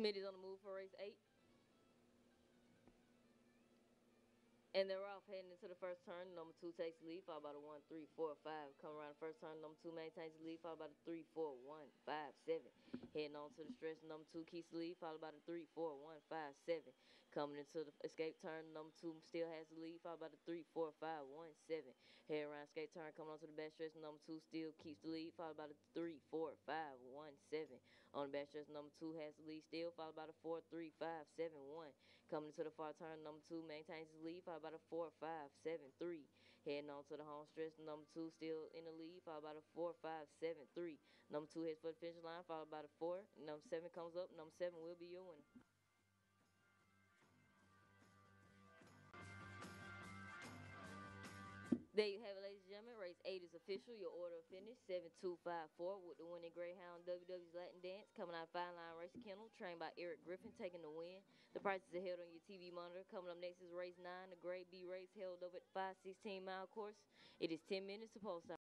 Smitty's on the move for race eight. And they're off heading into the first turn. Number two takes the lead, followed by the one, three, four, five. Come around the first turn, number two maintains the lead, followed by the three, four, one, five, seven. Heading on to the stretch, number two keeps the lead, followed by the three, four, one, five, seven. Coming into the escape turn, number two still has the lead, followed by the three, four, five, one, seven. Heading around escape turn, coming on to the back stretch, number two still keeps the lead, followed by the three, four, five, one, seven. On the back stretch, number two has the lead still, followed by the four, three, five, seven, one. Coming into the far turn, number two maintains the lead, followed by the four, five, seven, three. Heading on to the home stretch, number two still in the lead, followed by the four, five, seven, three. Number two heads for the finish line, followed by the four. Number seven comes up. Number seven will be your winner. There you have it, ladies and gentlemen. Race 8 is official. Your order of finish 7254 with the winning Greyhound WW's coming out of Fine Line Race Kennel, trained by Eric Griffin, taking the win. The prices are held on your TV monitor. Coming up next is race 9, the Grade B race held over at 516 mile course. It is 10 minutes to post time.